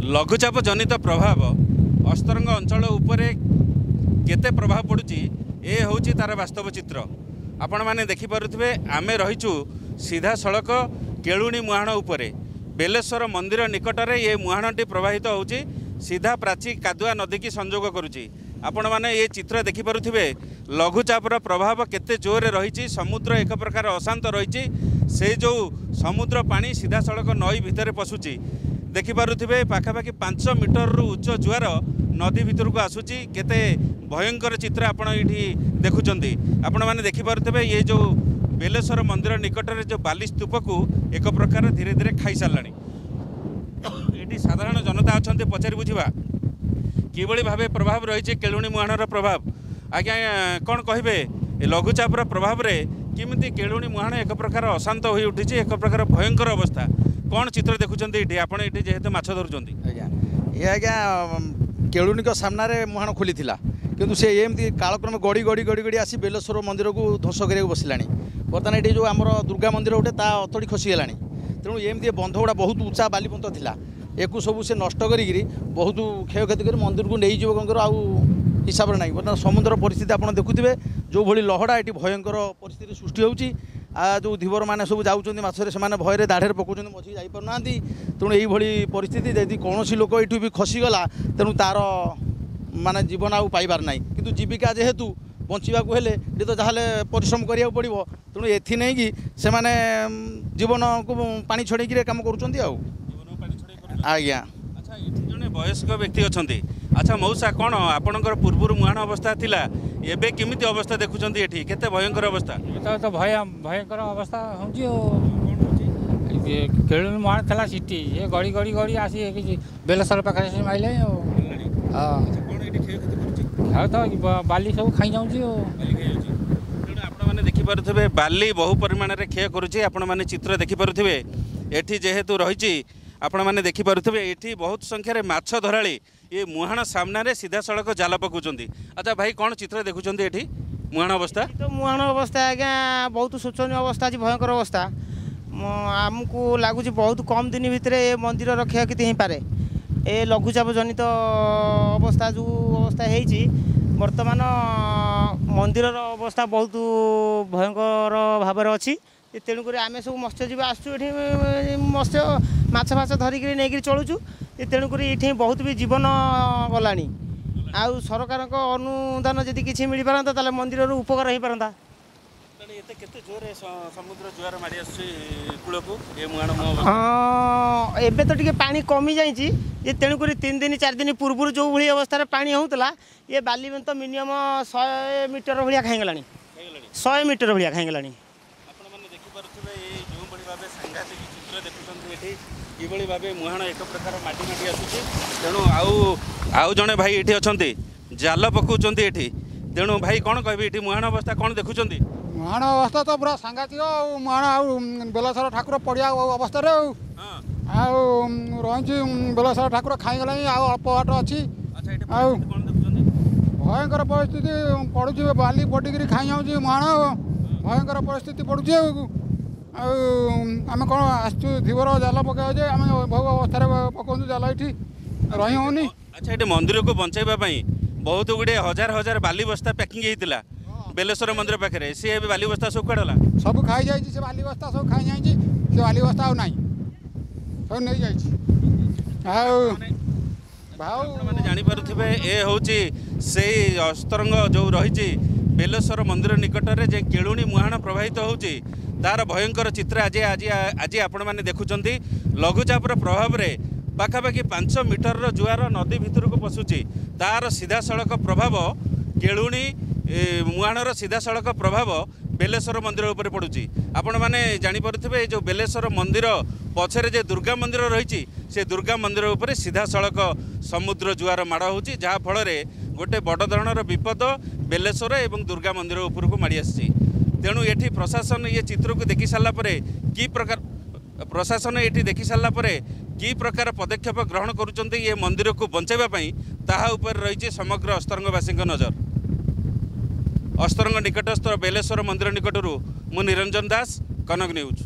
ଲଘୁଚାପ ଜନିତ ପ୍ରଭାବ ଅସ୍ତରଙ୍ଗ ଅଞ୍ଚଳ ଉପରେ କେତେ ପ୍ରଭାବ ପଡ଼ୁଛି ଏ ହେଉଛି ତା'ର ବାସ୍ତବ ଚିତ୍ର। ଆପଣମାନେ ଦେଖିପାରୁଥିବେ ଆମେ ରହିଛୁ ସିଧାସଳଖ କେଳୁଣୀ ମୁହାଣ ଉପରେ। ବେଲେଶ୍ୱର ମନ୍ଦିର ନିକଟରେ ଏ ମୁହାଣଟି ପ୍ରବାହିତ ହେଉଛି ସିଧା ପ୍ରାଚୀ କାଦୁଆ ନଦୀକି ସଂଯୋଗ କରୁଛି। ଆପଣମାନେ ଏ ଚିତ୍ର ଦେଖିପାରୁଥିବେ ଲଘୁଚାପର ପ୍ରଭାବ କେତେ ଜୋରରେ ରହିଛି ସମୁଦ୍ର ଏକ ପ୍ରକାର ଅଶାନ୍ତ ରହିଛି ସେ ଯେଉଁ ସମୁଦ୍ର ପାଣି ସିଧାସଳଖ ନଈ ଭିତରେ ପଶୁଛି ଦେଖିପାରୁଥିବେ ପାଖାପାଖି ପାଞ୍ଚ ମିଟରରୁ ଉଚ୍ଚ ଜୁଆର ନଦୀ ଭିତରକୁ ଆସୁଛି। କେତେ ଭୟଙ୍କର ଚିତ୍ର ଆପଣ ଏଇଠି ଦେଖୁଛନ୍ତି। ଆପଣମାନେ ଦେଖିପାରୁଥିବେ ଇଏ ଯେଉଁ ବେଲେଶ୍ୱର ମନ୍ଦିର ନିକଟରେ ଯେଉଁ ବାଲି ସ୍ତୂପକୁ ଏକ ପ୍ରକାର ଧୀରେ ଧୀରେ ଖାଇସାରିଲାଣି ଏଠି ସାଧାରଣ ଜନତା ଅଛନ୍ତି ପଚାରି ବୁଝିବା। କିଭଳି ଭାବେ ପ୍ରଭାବ ରହିଛି କେଳୁଣୀ ମୁହାଣର ପ୍ରଭାବ? ଆଜ୍ଞା କ'ଣ କହିବେ? ଲଘୁଚାପର ପ୍ରଭାବରେ କେମିତି କେଳୁଣୀ ମୁହାଣ ଏକ ପ୍ରକାର ଅଶାନ୍ତ ହୋଇ ଉଠିଛି ଏକ ପ୍ରକାର ଭୟଙ୍କର ଅବସ୍ଥା? କ'ଣ ଚିତ୍ର ଦେଖୁଛନ୍ତି ଏଠି? ଆପଣ ଏଠି ଯେହେତୁ ମାଛ ଧରୁଛନ୍ତି। ଆଜ୍ଞା। ଏ ଆଜ୍ଞା କେଳୁଣିଙ୍କ ସାମ୍ନାରେ ମୁହାଣ ଖୋଲିଥିଲା। କିନ୍ତୁ ସେ ଏମିତି କାଳକ୍ରମେ ଗଡ଼ି ଗଡ଼ି ଗଡ଼ି ଗଡ଼ି ଆସି ବେଲେଶ୍ୱର ମନ୍ଦିରକୁ ଧ୍ୱଂସ କରିବାକୁ ବସିଲାଣି। ବର୍ତ୍ତମାନ ଏଠି ଯେଉଁ ଆମର ଦୁର୍ଗା ମନ୍ଦିର ଗୋଟେ ତା ଅତଡ଼ି ଖସିଗଲାଣି ତେଣୁ ଏମିତି ବନ୍ଧ ଗୁଡ଼ା ବହୁତ ଉଞ୍ଚା ବାଲିପନ୍ତ ଥିଲା। ଏକୁ ସବୁ ସେ ନଷ୍ଟ କରିକିରି ବହୁତ କ୍ଷୟକ୍ଷତି କରି ମନ୍ଦିରକୁ ନେଇଯିବ କଣ ଆଉ ହିସାବରେ ନାହିଁ। ବର୍ତ୍ତମାନ ସମୁଦ୍ର ପରିସ୍ଥିତି ଆପଣ ଦେଖୁଥିବେ ଯେଉଁଭଳି ଲହଡ଼ା ଏଠି ଭୟଙ୍କର ପରିସ୍ଥିତି ସୃଷ୍ଟି ହେଉଛି ଆ ଯେଉଁ ଧୀବରମାନେ ସବୁ ଯାଉଛନ୍ତି ମାଛରେ ସେମାନେ ଭୟରେ ଦାଢ଼ରେ ପକାଉଛନ୍ତି ମଝିକି ଯାଇପାରୁନାହାନ୍ତି। ତେଣୁ ଏଇଭଳି ପରିସ୍ଥିତି ଯଦି କୌଣସି ଲୋକ ଏଇଠୁ ବି ଖସିଗଲା ତେଣୁ ତା'ର ମାନେ ଜୀବନ ଆଉ ପାଇବାର ନାହିଁ। କିନ୍ତୁ ଜୀବିକା ଯେହେତୁ ବଞ୍ଚିବାକୁ ହେଲେ ଟିକେ ତ ଯାହାହେଲେ ପରିଶ୍ରମ କରିବାକୁ ପଡ଼ିବ। ତେଣୁ ଏଥି ନେଇକି ସେମାନେ ଉମ୍, ଜୀବନକୁ ପାଣି ଛଡ଼େଇକିରି କାମ କରୁଛନ୍ତି ଆଉ। ଆଜ୍ଞା। ଆଚ୍ଛା ଏଠି ଜଣେ ବୟସ୍କ ବ୍ୟକ୍ତି ଅଛନ୍ତି। ଆଚ୍ଛା ମଉସା କ'ଣ ଆପଣଙ୍କର ପୂର୍ବରୁ ମୁହାଣ ଅବସ୍ଥା ଥିଲା? ଏବେ କେମିତି ଅବସ୍ଥା ଦେଖୁଛନ୍ତି ଏଠି କେତେ ଭୟଙ୍କର ଅବସ୍ଥା ତ ତ ଭୟ ଭୟଙ୍କର ଅବସ୍ଥା ହେଉଛି ଆଉ କେଳୁଣି ମହାଣ ଥିଲା ସିଟି ଏ ଗଡ଼ି ଗଡ଼ି ଗଡ଼ି ଆସି କିଛି ବେଲସର ପାଖରେ ଆସି ମାଇଲେ ଆଉ ହଁ କ'ଣ ଏଠି କ୍ଷୟକ୍ଷତି କରୁଛି ଆଉ ତ ବ- ବାଲି ସବୁ ଖାଇଯାଉଛି ଆଉ ବାଲି ଖାଇଯାଉଛି ତେଣୁ ଆପଣମାନେ ଦେଖିପାରୁଥିବେ ବାଲି ବହୁ ପରିମାଣରେ କ୍ଷୟ କରୁଛି ଆପଣମାନେ ଚିତ୍ର ଦେଖିପାରୁଥିବେ ଏଠି ଯେହେତୁ ରହିଛି ଆପଣମାନେ ଦେଖିପାରୁଥିବେ ଏଠି ବହୁତ ସଂଖ୍ୟାରେ ମାଛ ଧରାଳି ଏ ମୁହାଣ ସାମ୍ନାରେ ସିଧାସଳଖ ଜାଲ ପକାଉଛନ୍ତି। ଆଚ୍ଛା ଭାଇ କ'ଣ ଚିତ୍ର ଦେଖୁଛନ୍ତି ଏଠି? ମୁହାଣ ଅବସ୍ଥା? ତ ମୁହାଣ ଅବସ୍ଥା ଆଜ୍ଞା ବହୁତ ଶୋଚନୀୟ ଅବସ୍ଥା ଅଛି ଭୟଙ୍କର ଅବସ୍ଥା। ମ- ଆମକୁ ଲାଗୁଛି ବହୁତ କମ୍ ଦିନ ଭିତରେ ଏ ମନ୍ଦିରର କ୍ଷୟକ୍ଷତି ହେଇପାରେ। ଏ ଲଘୁଚାପ ଜନିତ ଅବସ୍ଥା ଯେଉଁ ଅବସ୍ଥା ହେଇଛି ବର୍ତ୍ତମାନ ମନ୍ଦିରର ଅବସ୍ଥା ବହୁତ ଭୟଙ୍କର ଭାବରେ ଅଛି। ଏ ତେଣୁକରି ଆମେ ସବୁ ମତ୍ସ୍ୟଜୀବୀ ଆସୁଛୁ ଏଠି ମତ୍ସ୍ୟ ମାଛ ଫାଛ ଧରିକିରି ନେଇକିରି ଚଳୁଛୁ। ଏ ତେଣୁକରି ଏଠି ବହୁତ ବି ଜୀବନ ଗଲାଣି। ଆଉ ସରକାରଙ୍କ ଅନୁଦାନ ଯଦି କିଛି ମିଳିପାରନ୍ତା ତାହେଲେ ମନ୍ଦିରରୁ ଉପକାର ହେଇପାରନ୍ତା। ତେଣୁ ଏତେ କେତେ ଜୋରରେ ସ- ସମୁଦ୍ର ଜୁଆର ମାଡ଼ି ଆସୁଛି କୂଳକୁ? ଏ ମୁହାଣ ମୁହଁ ହଁ ଏବେ ତ ଟିକେ ପାଣି କମି ଯାଇଛି। ଯେ ତେଣୁକରି ତିନି ଦିନ ଚାରି ଦିନ ପୂର୍ବରୁ ଯେଉଁ ଭଳି ଅବସ୍ଥାରେ ପାଣି ହେଉଥିଲା ଏ ବାଲିବେନ୍ତ ମିନିମମ୍ ଶହେ ମିଟର ଭଳିଆ ଖାଇଗଲାଣି। ହେଇଗଲାଣି ଶହେ ମିଟର ଭଳିଆ ଖାଇଗଲାଣି। ଆପଣମାନେ ଦେଖିପାରୁଥିବେ ଏଇ ଯେଉଁଭଳି ଭାବେ ସାଂଘାତିକ ଚିତ୍ର ଦେଖୁଛନ୍ତି ଏଠି କିଭଳି ଭାବେ ମୁହାଣ ଏକ ପ୍ରକାର ମାଟି ମାଟି ଆସୁଛି। ତେଣୁ ଆଉ ଆଉ ଜଣେ ଭାଇ ଏଠି ଅଛନ୍ତି ଜାଲ ପକାଉଛନ୍ତି ଏଠି। ତେଣୁ ଭାଇ କ'ଣ କହିବେ ଏଠି ମୁହାଣ ଅବସ୍ଥା କ'ଣ ଦେଖୁଛନ୍ତି? ମୁହାଣ ଅବସ୍ଥା ତ ପୁରା ସାଂଘାତିକ ଆଉ ମୁହାଣ ଆଉ ବେଲସର ଠାକୁର ପଡ଼ିଆ ଅବସ୍ଥାରେ ଆଉ। ହଁ। ଆଉ ରହିଛି ବେଲସର ଠାକୁର ଖାଇଗଲାଣି ଆଉ ଅଳ୍ପ ବାଟ ଅଛି। ଆଚ୍ଛା ଏଠି ଆଉ- ପରିସ୍ଥିତି କ'ଣ ଦେଖୁଛନ୍ତି? ଭୟଙ୍କର ପରିସ୍ଥିତି ପଡ଼ୁଛି ବାଲି ପଡ଼ିକିରି ଖାଇଯାଉଛି ମୁହାଣ ଭୟଙ୍କର ପରିସ୍ଥିତି ପଡ଼ୁଛି ଆଉ। ଆଉ ଆମେ କ'ଣ ଆସିଛୁ ଧୀବର ଜାଲ ପକାଇବା ଯେ ଆମେ ବହୁ ଅବସ୍ଥାରେ ପକାଉଛୁ ଜାଲ ଏଠି। ରହି ହେଉନି। ଆଚ୍ଛା ଏଠି ମନ୍ଦିରକୁ ବଞ୍ଚାଇବା ପାଇଁ ବହୁତ ଗୁଡ଼ିଏ ହଜାର ହଜାର ବାଲି ବସ୍ତା ପ୍ୟାକିଂ ହେଇଥିଲା ବେଲେଶ୍ୱର ମନ୍ଦିର ପାଖରେ। ସିଏ ଏବେ ବାଲି ବସ୍ତା ସବୁ କୁଆଡ଼େ ଗଲା? ସବୁ ଖାଇଯାଇଛି ସେ ବାଲି ବସ୍ତା ସବୁ ଖାଇଯାଇଛି ସେ ବାଲି ବସ୍ତା ଆଉ ନାହିଁ। ସବୁ ନେଇଯାଇଛି ଆଉ ଭାଉ ଆପଣମାନେ ଜାଣିପାରୁଥିବେ ଏ ହେଉଛି ସେଇ ଅସ୍ତରଙ୍ଗ ଯେଉଁ ରହିଛି ବେଲେଶ୍ୱର ମନ୍ଦିର ନିକଟରେ ଯେ କେଳୁଣୀ ମୁହାଣ ପ୍ରବାହିତ ହେଉଛି। ତାର ଭୟଙ୍କର ଚିତ୍ର ଆଜି ଆଜି ଆଜି ଆପଣମାନେ ଦେଖୁଛନ୍ତି। ଲଘୁଚାପର ପ୍ରଭାବରେ ପାଖାପାଖି ପାଞ୍ଚ ମିଟରର ଜୁଆର ନଦୀ ଭିତରକୁ ପଶୁଛି। ତାର ସିଧାସଳଖ ପ୍ରଭାବ କେଳୁଣୀ ମୁହାଣର ସିଧାସଳଖ ପ୍ରଭାବ ବେଲେଶ୍ୱର ମନ୍ଦିର ଉପରେ ପଡ଼ୁଛି। ଆପଣମାନେ ଜାଣିପାରୁଥିବେ ଏ ଯେଉଁ ବେଲେଶ୍ୱର ମନ୍ଦିର ପଛରେ ଯେ ଦୁର୍ଗା ମନ୍ଦିର ରହିଛି ସେ ଦୁର୍ଗା ମନ୍ଦିର ଉପରେ ସିଧାସଳଖ ସମୁଦ୍ର ଜୁଆର ମାଡ଼ ହେଉଛି ଯାହାଫଳରେ ଗୋଟେ ବଡ଼ ଧରଣର ବିପଦ ବେଲେଶ୍ୱର ଏବଂ ଦୁର୍ଗା ମନ୍ଦିର ଉପରକୁ ମାଡ଼ି ଆସିଛି। ତେଣୁ ଏଠି ପ୍ରଶାସନ ଇଏ ଚିତ୍ରକୁ ଦେଖି ସାରିଲା ପରେ କି ପ୍ରକାର ପ୍ରଶାସନ ଏଠି ଦେଖି ସାରିଲା ପରେ କି ପ୍ରକାର ପଦକ୍ଷେପ ଗ୍ରହଣ କରୁଛନ୍ତି ଏ ମନ୍ଦିରକୁ ବଞ୍ଚାଇବା ପାଇଁ ତାହା ଉପରେ ରହିଛି ସମଗ୍ର ଅସ୍ତରଙ୍ଗବାସୀଙ୍କ ନଜର। ଅସ୍ତରଙ୍ଗ ନିକଟସ୍ଥ ବେଲେଶ୍ୱର ମନ୍ଦିର ନିକଟରୁ ମୁଁ ନିରଞ୍ଜନ ଦାସ କନକ ନ୍ୟୁଜ୍।